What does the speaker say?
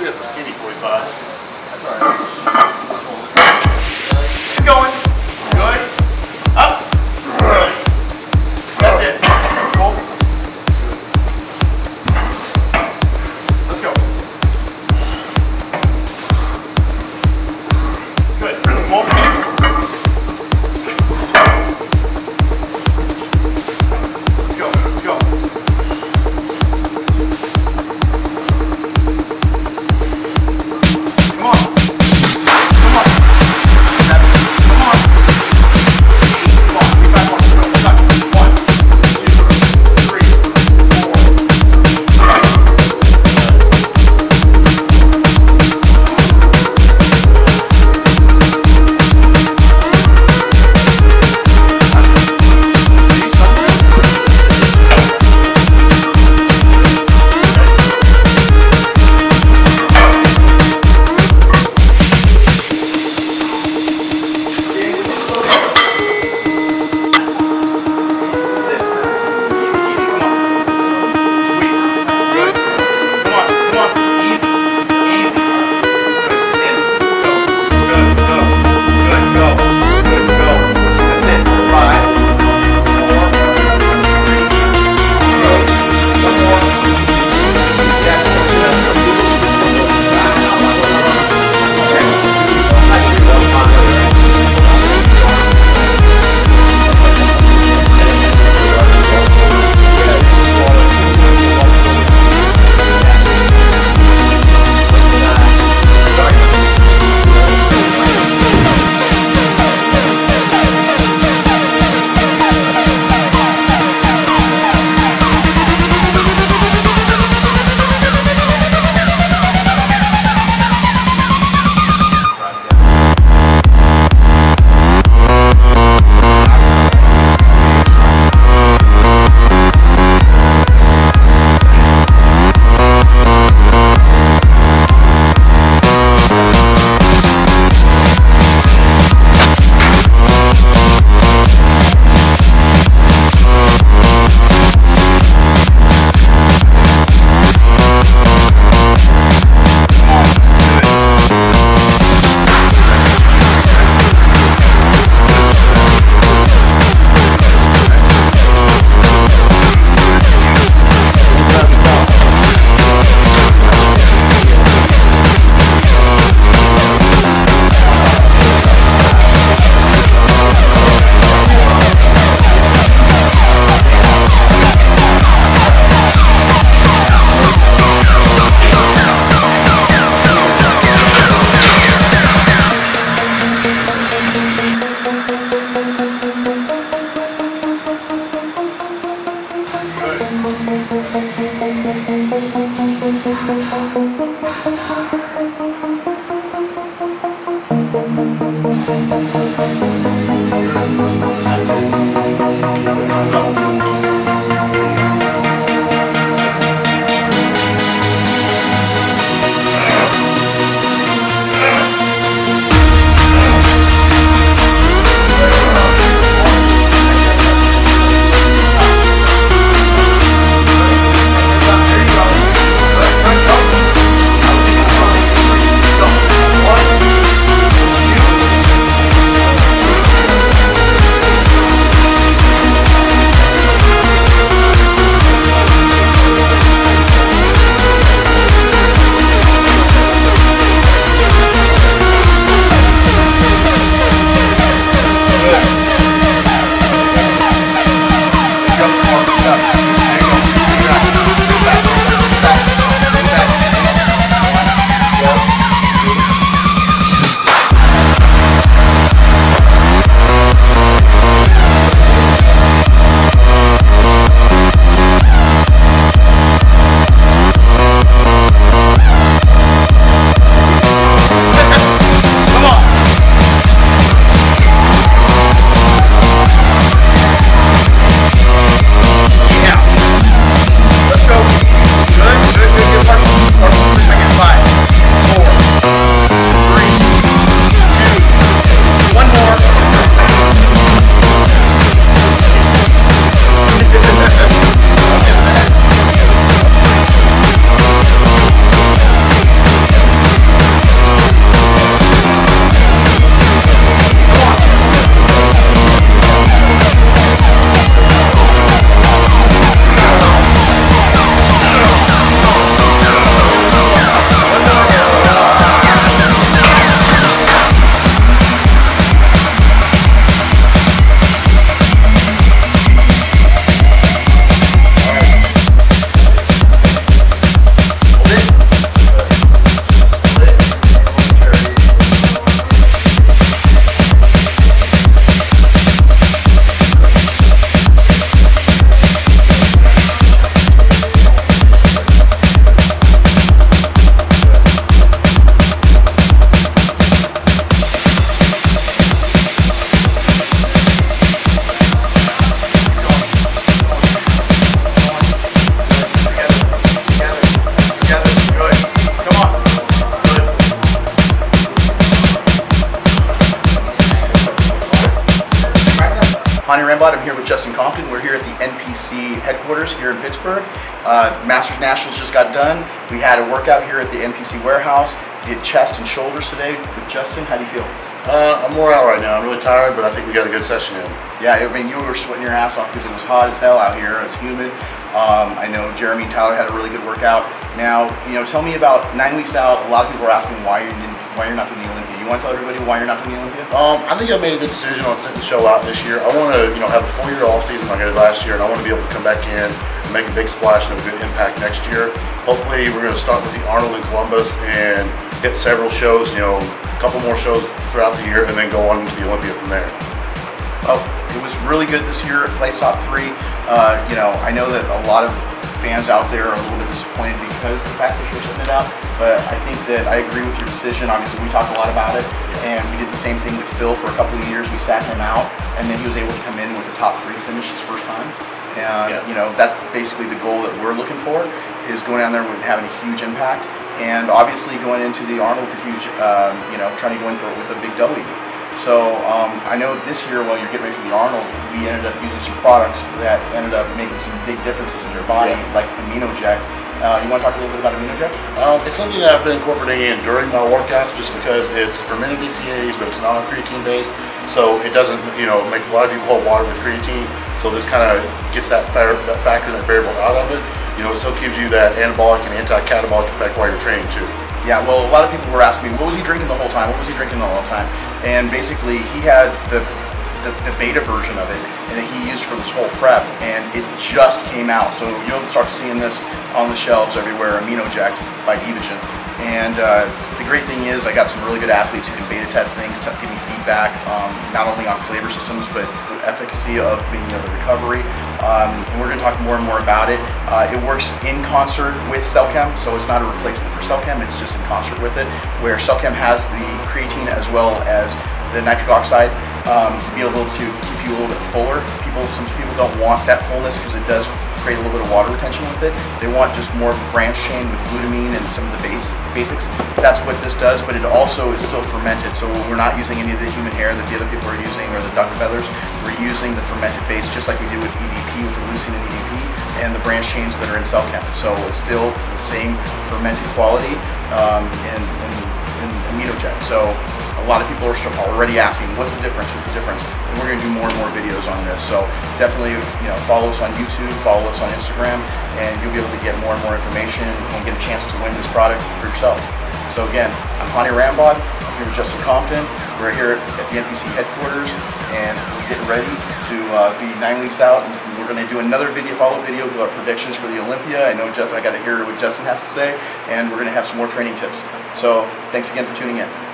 Usually at the skinny 45s. That's all Hany Rambod. I'm here with Justin Compton. We're here at the NPC headquarters here in Pittsburgh. Uh, Masters Nationals just got done. We had a workout here at the NPC warehouse. We Did chest and shoulders today with Justin. How do you feel? Uh, I'm more out right now. I'm really tired, but I think we got a good session in. Yeah, I mean, you were sweating your ass off because it was hot as hell out here. It's humid. Um, I know Jeremy and Tyler had a really good workout. Now, you know, tell me about nine weeks out. A lot of people are asking why you didn't, why you're not doing the Olympia. You want to tell everybody why you're not doing the Olympia? Um, I think I made a good decision on sitting the show out this year. I want to, you know, have a full year off season like I did last year, and I want to be able to come back in and make a big splash and have a good impact next year. Hopefully, we're going to start with the Arnold in Columbus and get several shows, you know, a couple more shows throughout the year, and then go on to the Olympia from there. Oh, it was really good this year. It placed top three. Uh, you know, I know that a lot of fans out there are a little bit disappointed because of the fact that you're sitting it out. But I think that I agree with your decision. Obviously, we talked a lot about it, and we did the same thing with Phil for a couple of years. We sat him out, and then he was able to come in with the top three finish his first time. And Yeah. you know, that's basically the goal that we're looking for is going down there and having a huge impact. And obviously, going into the Arnold with a huge, um, you know, trying to go in for it with a big W. So um, I know this year while you're getting ready for the Arnold, we ended up using some products that ended up making some big differences in your body, Yeah. like AminoJect. Uh, you want to talk a little bit about AminoJect? Um, it's something that I've been incorporating in during my workouts just because it's fermented BCAAs, but it's not creatine based. So it doesn't, you know, make a lot of people hold water with creatine. So this kind of gets that, that factor, that variable out of it. You know, it still gives you that anabolic and anti-catabolic effect while you're training too. Yeah, well, a lot of people were asking me, what was he drinking the whole time? What was he drinking the whole time? And basically, he had the, the, the beta version of it, and that he used for this whole prep, and it just came out. So you'll start seeing this on the shelves everywhere, AminoJect by Evogen. And uh, the great thing is, I got some really good athletes who can beta test things, to give me feedback, um, not only on flavor systems, but the efficacy of being know, the recovery. Um, and we're going to talk more and more about it. Uh, it works in concert with Cellchem, so it's not a replacement for Cellchem, it's just in concert with it, where Cellchem has the creatine as well as the nitric oxide um, to be able to keep you a little bit fuller. People, some people don't want that fullness because it does create a little bit of water retention with it. They want just more of a branch chain with glutamine and some of the base, basics. That's what this does, but it also is still fermented. So we're not using any of the human hair that the other people are using or the duck feathers. We're using the fermented base just like we did with EVP, with the leucine and EVP, and the branch chains that are in Cellchem. So it's still the same fermented quality um, in, in, in AminoJect. So a lot of people are already asking, what's the difference? What's the difference? And we're going to do more and more videos on this. So definitely, you know, follow us on YouTube, follow us on Instagram, and you'll be able to get more and more information and get a chance to win this product for yourself. So again, I'm Hany Rambod. I'm here with Justin Compton. We're here at the NPC headquarters, and we're getting ready to uh, be nine weeks out. And we're going to do another video, follow-up video with our predictions for the Olympia. I know Justin. I got to hear what Justin has to say, and we're going to have some more training tips. So thanks again for tuning in.